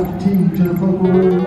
Mike T to the vocal room,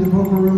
the vocal